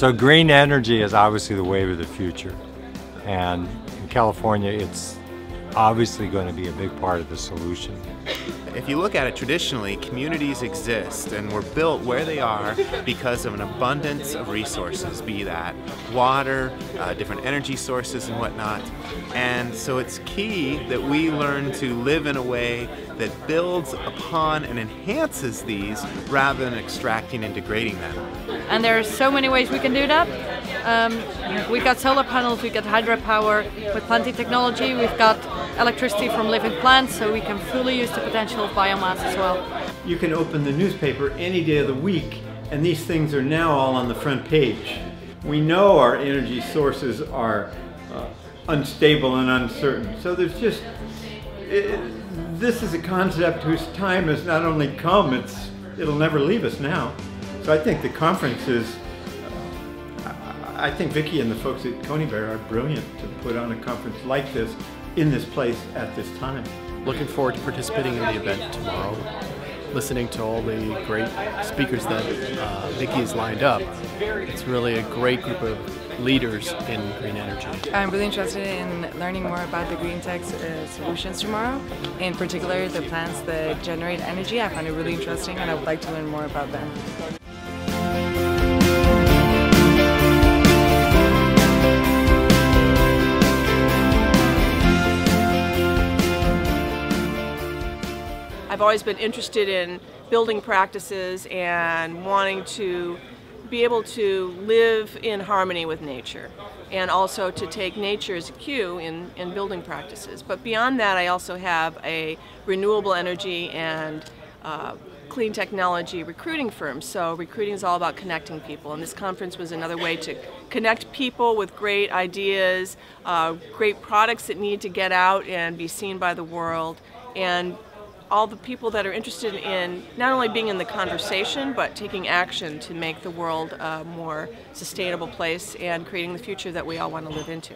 So green energy is obviously the wave of the future. And in California, it's obviously going to be a big part of the solution. If you look at it traditionally, communities exist and were built where they are because of an abundance of resources, be that water, uh, different energy sources and whatnot. And so it's key that we learn to live in a way that builds upon and enhances these rather than extracting and degrading them. And there are so many ways we can do that. Um, we've got solar panels, we've got hydropower with planting technology, we've got electricity from living plants, so we can fully use the potential of biomass as well. You can open the newspaper any day of the week, and these things are now all on the front page. We know our energy sources are uh, unstable and uncertain, so there's just, it, this is a concept whose time has not only come, it's, it'll never leave us now. So I think the conference is I think Vicki and the folks at Coneybeare are brilliant to put on a conference like this in this place at this time. Looking forward to participating in the event tomorrow, listening to all the great speakers that uh, Vicki has lined up. It's really a great group of leaders in green energy. I'm really interested in learning more about the green tech uh, solutions tomorrow, in particular the plants that generate energy. I find it really interesting and I would like to learn more about them. I've always been interested in building practices and wanting to be able to live in harmony with nature and also to take nature as a cue in, in building practices. But beyond that, I also have a renewable energy and uh, clean technology recruiting firm. So recruiting is all about connecting people, and this conference was another way to connect people with great ideas, uh, great products that need to get out and be seen by the world, and all the people that are interested in not only being in the conversation but taking action to make the world a more sustainable place and creating the future that we all want to live into.